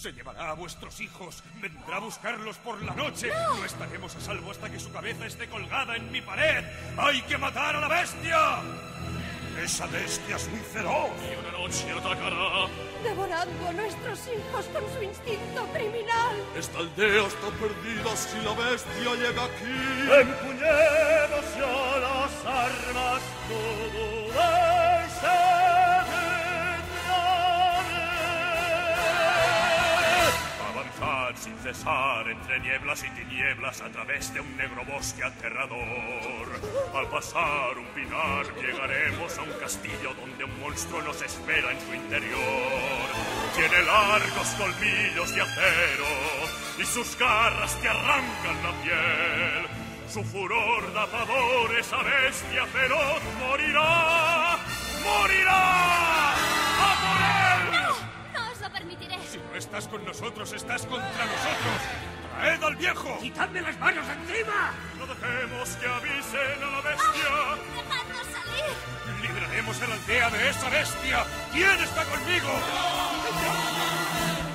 Se llevará a vuestros hijos. Vendrá a buscarlos por la noche. No. estaremos a salvo hasta que su cabeza esté colgada en mi pared. ¡Hay que matar a la bestia! Esa bestia es muy feroz. Y una noche atacará. Devorando a nuestros hijos con su instinto criminal. Esta aldea está perdida si la bestia llega aquí. Empuñemos ya las armas, sin cesar entre nieblas y tinieblas a través de un negro bosque aterrador. Al pasar un pinar llegaremos a un castillo donde un monstruo nos espera en su interior. Tiene largos colmillos de acero y sus garras te arrancan la piel. Su furor da pavor, esa bestia feroz morirá, morirá. Estás con nosotros, estás contra nosotros. ¡Traed al viejo! ¡Quitadme las manos encima! No dejemos que avisen a la bestia. ¡Dejadnos salir! Libraremos a la aldea de esa bestia. ¿Quién está conmigo?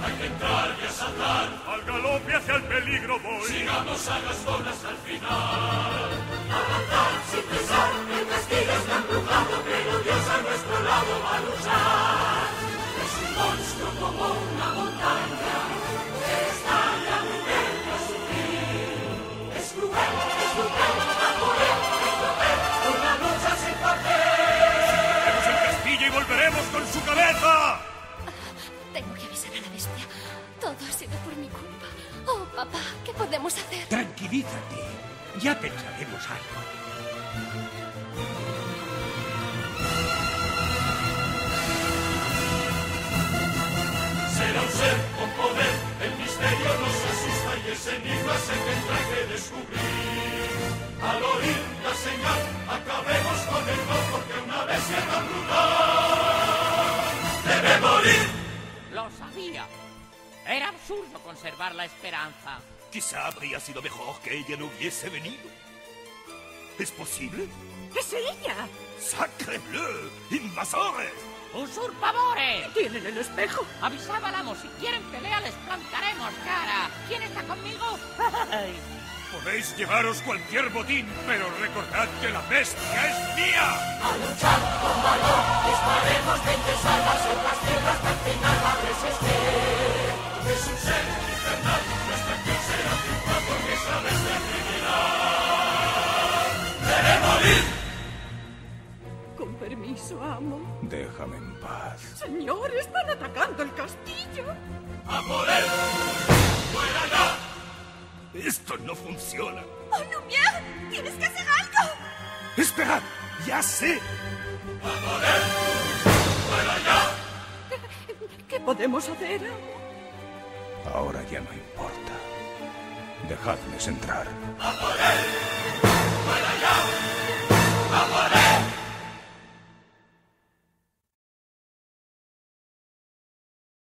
Hay que entrar y asaltar. Al galope hacia el peligro voy. Sigamos a las zonas al final. Avanzar sin cesar. El castillo está embrujado, que avisar a la bestia. Todo ha sido por mi culpa. Oh, papá, ¿qué podemos hacer? Tranquilízate. Ya pensaremos algo. Era un ser con poder, el misterio nos asusta y ese enigma se tendrá que descubrir. Al oír la señal, acabemos con el no, porque una bestia tan brutal debe morir. Era absurdo conservar la esperanza. Quizá habría sido mejor que ella no hubiese venido. ¿Es posible? ¡Es ella! ¡Sacre bleu! ¡Invasores! ¡Usurpadores! ¿Tienen el espejo? Avisaba al amo, si quieren pelea les plantaremos cara. ¿Quién está conmigo? Podéis llevaros cualquier botín, pero recordad que la bestia es mía. A luchar con valor, disparemos 20 salas en las tierras al final amo. Déjame en paz. Señor, están atacando el castillo. ¡A por él! ¡Fuera ya! Esto no funciona. ¡Oh, Lumière! ¡Tienes que hacer algo! ¡Esperad! ¡Ya sé! ¡A por él! ¡Fuera ya! ¿Qué podemos hacer? Ahora ya no importa. Dejadles entrar. ¡A por él!